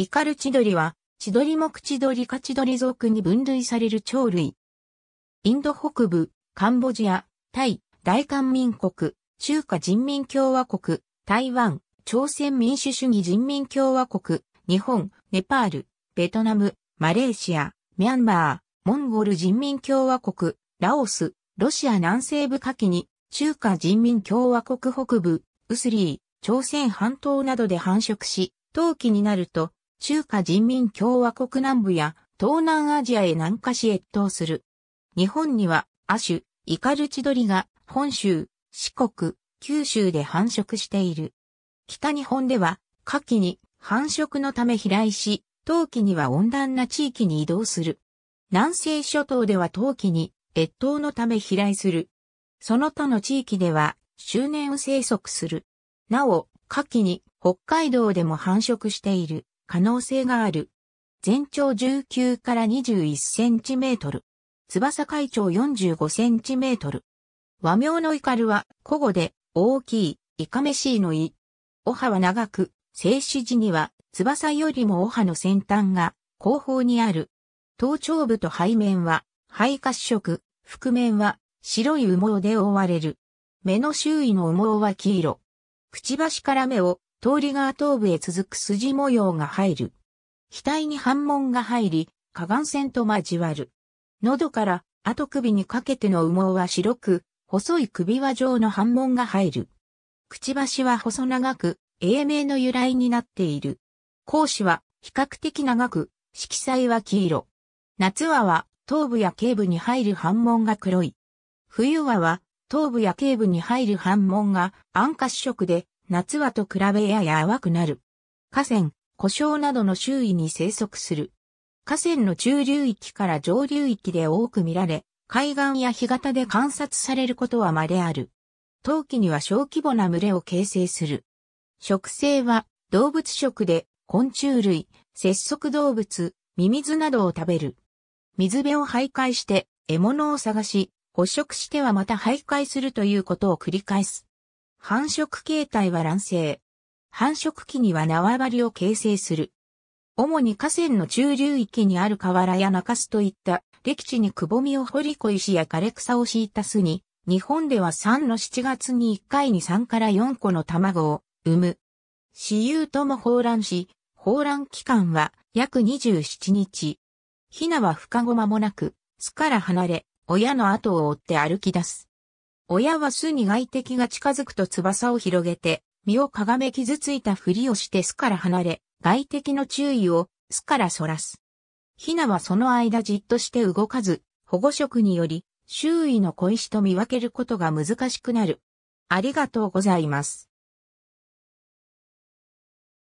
イカルチドリは、チドリ目チドリカチドリ属に分類される鳥類。インド北部、カンボジア、タイ、大韓民国、中華人民共和国、台湾、朝鮮民主主義人民共和国、日本、ネパール、ベトナム、マレーシア、ミャンマー、モンゴル人民共和国、ラオス、ロシア南西部下記に、中華人民共和国北部、ウスリー、朝鮮半島などで繁殖し、冬季になると、中華人民共和国南部や東南アジアへ南下し越冬する。日本には、亜種、イカルチドリが本州、四国、九州で繁殖している。北日本では、夏季に繁殖のため飛来し、冬季には温暖な地域に移動する。南西諸島では冬季に越冬のため飛来する。その他の地域では周年生息する。なお、夏季に北海道でも繁殖している可能性がある。全長19から21センチメートル。翼海長45センチメートル。和名のイカルは古語で大きい、イカメシのイ。オハは長く、静止時には翼よりもオハの先端が後方にある。頭頂部と背面は肺褐色、腹面は白い羽毛で覆われる。目の周囲の羽毛は黄色。くちばしから目を通り側頭部へ続く筋模様が入る。額に反紋が入り、下眼線と交わる。喉から後首にかけての羽毛は白く、細い首輪状の反紋が入る。くちばしは細長く、英名の由来になっている。講師は比較的長く、色彩は黄色。夏はは頭部や頸部に入る反紋が黒い。冬はは頭部や頸部に入る反紋が暗褐色で、夏はと比べやや淡くなる。河川、故障などの周囲に生息する。河川の中流域から上流域で多く見られ、海岸や干潟で観察されることは稀ある。冬季には小規模な群れを形成する。食性は動物食で昆虫類、節足動物、ミミズなどを食べる。水辺を徘徊して獲物を探し、捕食してはまた徘徊するということを繰り返す。繁殖形態は卵生。繁殖期には縄張りを形成する。主に河川の中流域にある河原や中州といった歴地にくぼみを掘り小石や枯れ草を敷いた巣に、日本では3の7月に1回に3から4個の卵を産む。死有とも放卵し、放卵期間は約27日。ヒナは孵化後間もなく、巣から離れ、親の後を追って歩き出す。親は巣に外敵が近づくと翼を広げて、身をかがめ傷ついたふりをして巣から離れ、外敵の注意を巣からそらす。ヒナはその間じっとして動かず、保護色により、周囲の小石と見分けることが難しくなる。ありがとうございます。